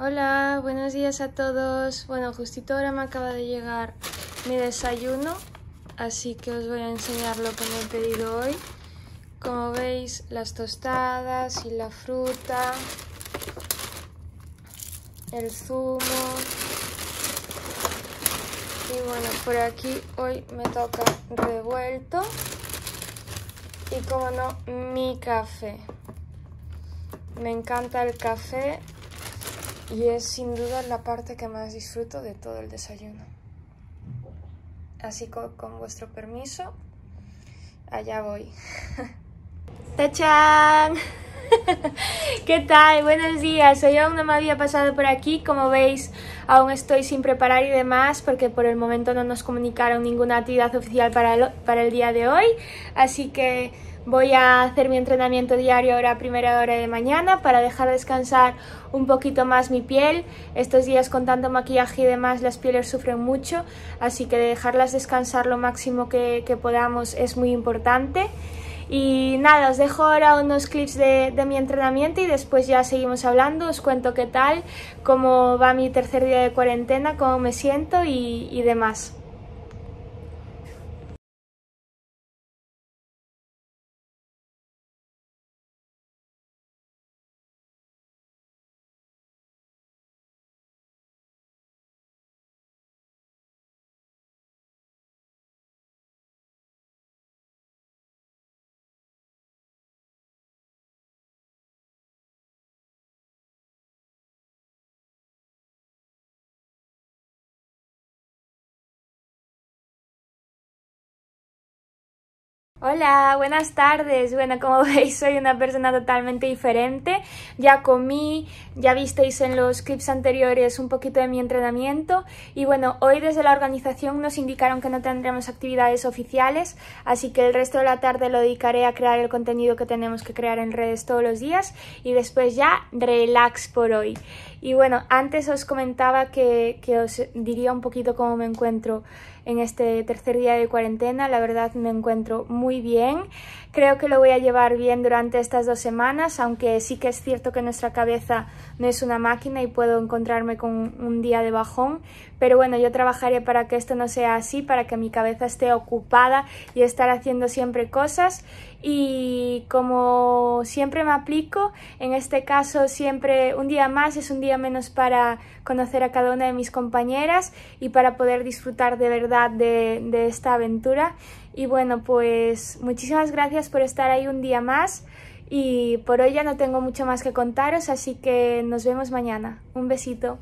Hola, buenos días a todos. Bueno, justito ahora me acaba de llegar mi desayuno, así que os voy a enseñar lo que me he pedido hoy. Como veis, las tostadas y la fruta, el zumo. Y bueno, por aquí hoy me toca revuelto y como no, mi café. Me encanta el café y es sin duda la parte que más disfruto de todo el desayuno. Así que con vuestro permiso, allá voy. ¡Tachán! ¿Qué tal? Buenos días. Hoy aún no me había pasado por aquí. Como veis, aún estoy sin preparar y demás porque por el momento no nos comunicaron ninguna actividad oficial para el, para el día de hoy. Así que voy a hacer mi entrenamiento diario ahora a primera hora de mañana para dejar descansar un poquito más mi piel. Estos días con tanto maquillaje y demás las pieles sufren mucho, así que dejarlas descansar lo máximo que, podamos es muy importante. Y nada, os dejo ahora unos clips de, mi entrenamiento y después ya seguimos hablando, os cuento qué tal, cómo va mi tercer día de cuarentena, cómo me siento y demás. Hola, buenas tardes. Bueno, como veis soy una persona totalmente diferente. Ya comí, ya visteis en los clips anteriores un poquito de mi entrenamiento y bueno, hoy desde la organización nos indicaron que no tendremos actividades oficiales, así que el resto de la tarde lo dedicaré a crear el contenido que tenemos que crear en redes todos los días y después ya relax por hoy. Y bueno, antes os comentaba que, que os diría un poquito cómo me encuentro en este tercer día de cuarentena. La verdad me encuentro muy bien. Creo que lo voy a llevar bien durante estas dos semanas, aunque sí que es cierto que nuestra cabeza no es una máquina y puedo encontrarme con un día de bajón. Pero bueno, yo trabajaré para que esto no sea así, para que mi cabeza esté ocupada y estar haciendo siempre cosas. Y como siempre me aplico, en este caso siempre un día más es un día menos para conocer a cada una de mis compañeras y para poder disfrutar de verdad de, de esta aventura. Y bueno, pues muchísimas gracias por estar ahí un día más y por hoy ya no tengo mucho más que contaros, así que nos vemos mañana. Un besito.